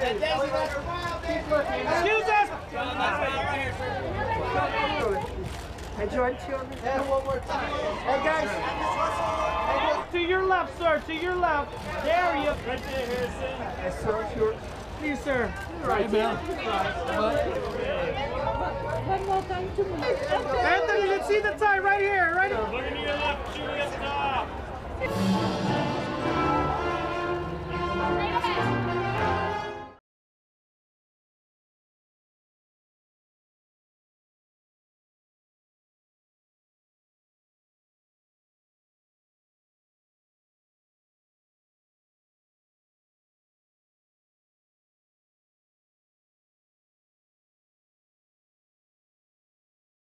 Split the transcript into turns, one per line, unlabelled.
Excuse us.
I joined you on the
And one more time.
Hey guys,
To your left, sir. To your left. There you.
Right Harrison.
I saw your
Please, sir.
Right, Bill.
Anthony, let's see the tie right